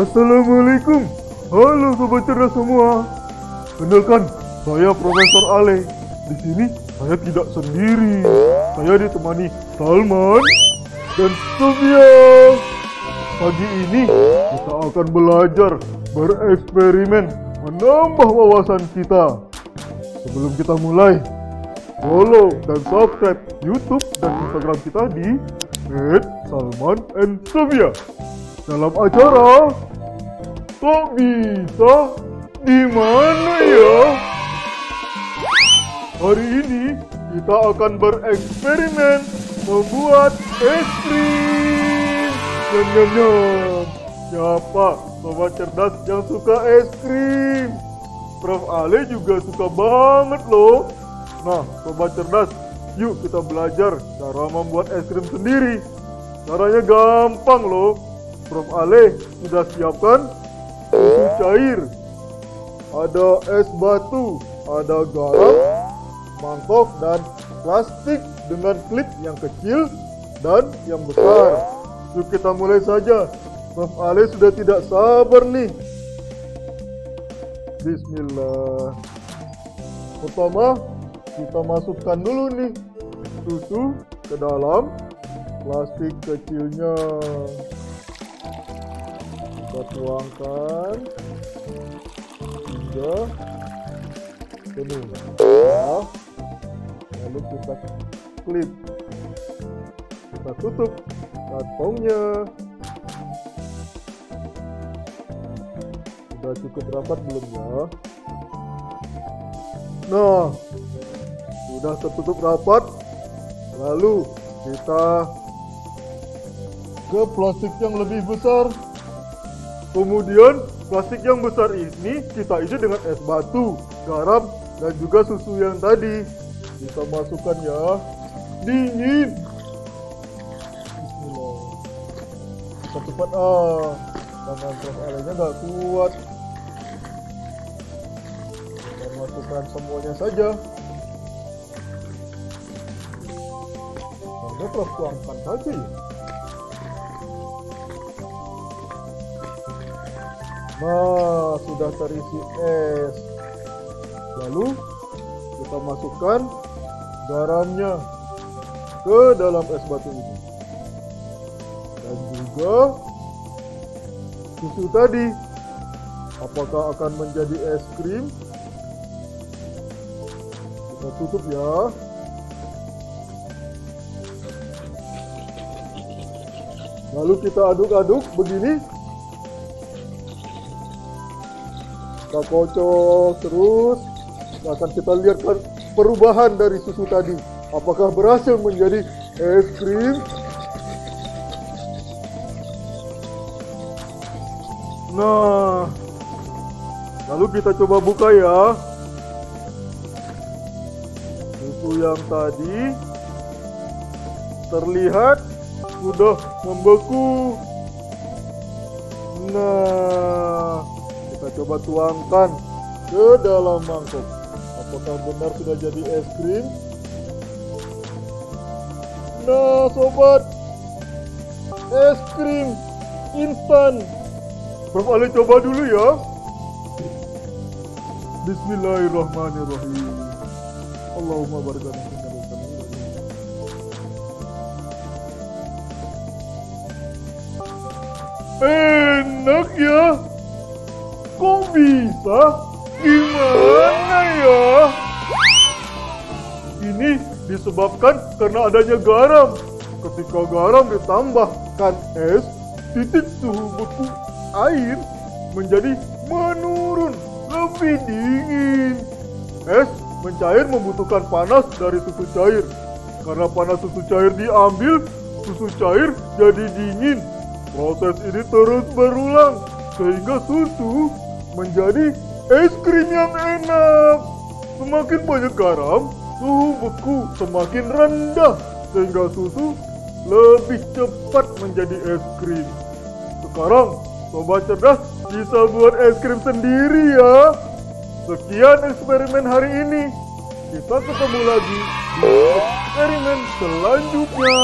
Assalamualaikum. Halo sobat cerdas semua. Kenalkan, saya Profesor Ale. Di sini saya tidak sendiri. Saya ditemani Salman dan Sofia. Pagi ini kita akan belajar bereksperimen menambah wawasan kita. Sebelum kita mulai, follow dan subscribe YouTube dan Instagram kita di @salman and Sofia. Dalam acara Kok bisa? Di mana ya? Hari ini kita akan bereksperimen membuat es krim. Nyam nyam nyam. Siapa sobat cerdas yang suka es krim? Prof Ale juga suka banget loh. Nah, sobat cerdas, yuk kita belajar cara membuat es krim sendiri. Caranya gampang loh. Prof Ale sudah siapkan susu cair, ada es batu, ada garam, mangkok dan plastik dengan klip yang kecil dan yang besar. Yuk kita mulai saja. Prof Ale sudah tidak sabar nih. Bismillah. Pertama, kita masukkan dulu nih. Susu ke dalam plastik kecilnya. Kita tuangkan. Hingga penuh nah, lalu kita klip kita tutup kantongnya. Sudah cukup rapat belum ya? Nah sudah tertutup rapat lalu kita ke plastik yang lebih besar Kemudian plastik yang besar ini kita isi dengan es batu, garam, dan juga susu yang tadi. Kita masukkan ya. Dingin. Bismillah. Cepat-cepat ah. Tangan prof alenya nggak kuat. Kita masukkan semuanya saja. Tuangkan saja ya. Nah, sudah terisi es. Lalu kita masukkan garamnya ke dalam es batu ini. Dan juga susu tadi. Apakah akan menjadi es krim? Kita tutup ya. Lalu kita aduk-aduk begini. Kita kocok terus. Akan kita lihat perubahan dari susu tadi. Apakah berhasil menjadi es krim? Nah lalu kita coba buka ya. Susu yang tadi terlihat sudah membeku nah kita coba tuangkan ke dalam mangkok. Apakah benar sudah jadi es krim? Nah, sobat, es krim instan. Prof Ali coba dulu ya. Bismillahirrahmanirrahim. Allahumma barik Enak ya. Kok bisa? Gimana ya? Ini disebabkan karena adanya garam. Ketika garam ditambahkan es, titik suhu beku air menjadi menurun lebih dingin. Es mencair membutuhkan panas dari susu cair. Karena panas susu cair diambil, susu cair jadi dingin. Proses ini terus berulang sehingga susu menjadi es krim yang enak. Semakin banyak garam, suhu beku semakin rendah sehingga susu lebih cepat menjadi es krim. Sekarang, sobat cerdas bisa buat es krim sendiri ya. Sekian eksperimen hari ini. Kita ketemu lagi di eksperimen selanjutnya.